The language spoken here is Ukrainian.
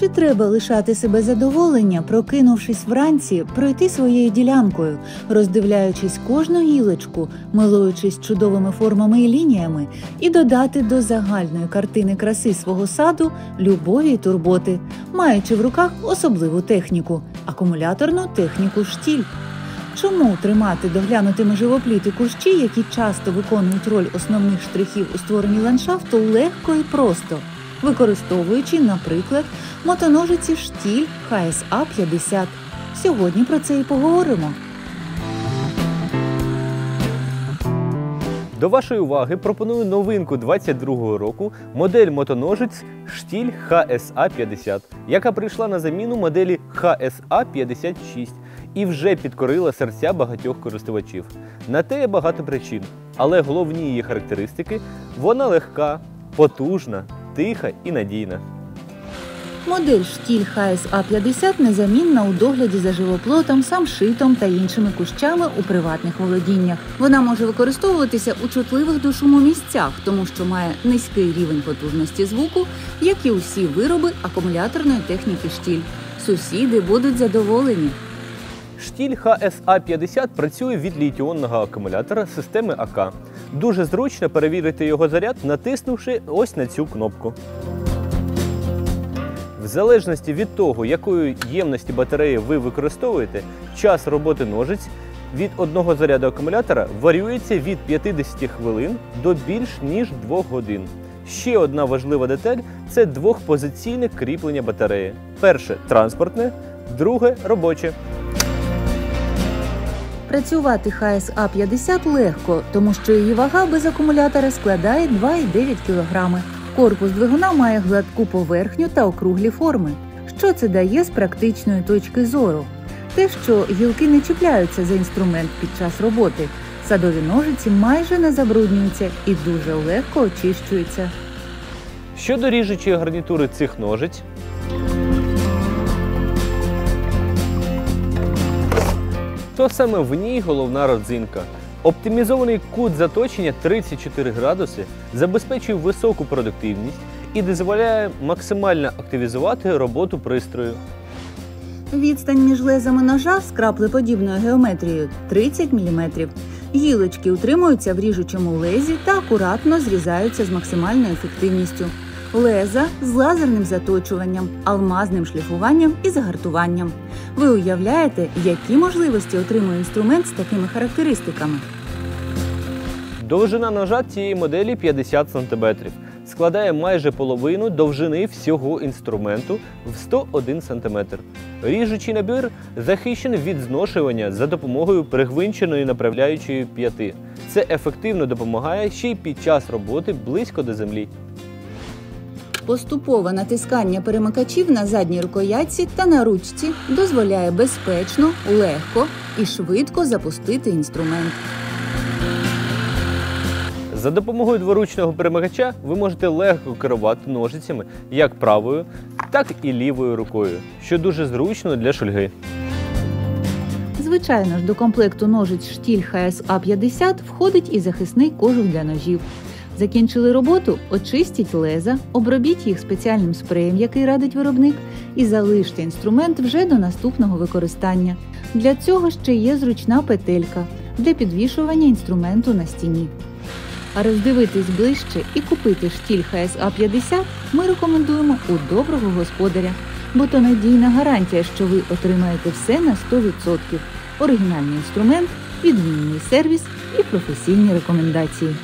Чи треба лишати себе задоволення, прокинувшись вранці, пройти своєю ділянкою, роздивляючись кожну гілочку, милуючись чудовими формами і лініями, і додати до загальної картини краси свого саду любові й турботи, маючи в руках особливу техніку акумуляторну техніку штіль. Чому тримати доглянутими живопліти кущі, які часто виконують роль основних штрихів у створенні ландшафту, легко і просто, використовуючи, наприклад, мотоножиці штіль ХСА 50. Сьогодні про це і поговоримо. До вашої уваги пропоную новинку 22-го року модель мотоножиць штіль HSA 50, яка прийшла на заміну моделі HSA 56 і вже підкорила серця багатьох користувачів. На те є багато причин, але головні її характеристики вона легка, потужна, тиха і надійна. Модель штіль ХСА 50 незамінна у догляді за живоплотом, самшитом та іншими кущами у приватних володіннях. Вона може використовуватися у чутливих до шуму місцях, тому що має низький рівень потужності звуку, як і усі вироби акумуляторної техніки штіль. Сусіди будуть задоволені. Штіль HSA 50 працює від літіонного акумулятора системи АК. Дуже зручно перевірити його заряд, натиснувши ось на цю кнопку. В залежності від того, якої ємності батареї ви використовуєте, час роботи ножиць від одного заряду акумулятора варіюється від 50 хвилин до більш ніж 2 годин. Ще одна важлива деталь це двохпозиційне кріплення батареї. Перше транспортне, друге робоче. Працювати ХСА 50 легко, тому що її вага без акумулятора складає 2,9 кг. Корпус двигуна має гладку поверхню та округлі форми. Що це дає з практичної точки зору? Те, що гілки не чіпляються за інструмент під час роботи, садові ножиці майже не забруднюються і дуже легко очищуються. Щодо ріжучої гарнітури цих ножиць, то саме в ній головна родзинка. Оптимізований кут заточення 34 градуси забезпечує високу продуктивність і дозволяє максимально активізувати роботу пристрою. Відстань між лезами ножа з краплеподібною геометрією 30 мм. Гілочки утримуються в ріжучому лезі та акуратно зрізаються з максимальною ефективністю. Леза з лазерним заточуванням, алмазним шліфуванням і загартуванням. Ви уявляєте, які можливості отримує інструмент з такими характеристиками? Довжина ножа цієї моделі 50 см. Складає майже половину довжини всього інструменту в 101 см. Ріжучий набір захищений від зношування за допомогою пригвинченої направляючої п'яти. Це ефективно допомагає ще й під час роботи близько до землі. Поступове натискання перемикачів на задній рукоятці та на ручці дозволяє безпечно, легко і швидко запустити інструмент. За допомогою дворучного перемикача ви можете легко керувати ножицями як правою, так і лівою рукою, що дуже зручно для шульги. Звичайно ж, до комплекту ножиць штіль ХСА 50 входить і захисний кожух для ножів. Закінчили роботу, очистіть леза, обробіть їх спеціальним спреєм, який радить виробник, і залиште інструмент вже до наступного використання. Для цього ще є зручна петелька для підвішування інструменту на стіні. А роздивитись ближче і купити штіль ХСА 50 ми рекомендуємо у доброго господаря, бо то надійна гарантія, що ви отримаєте все на 100%. Оригінальний інструмент, відмінний сервіс і професійні рекомендації.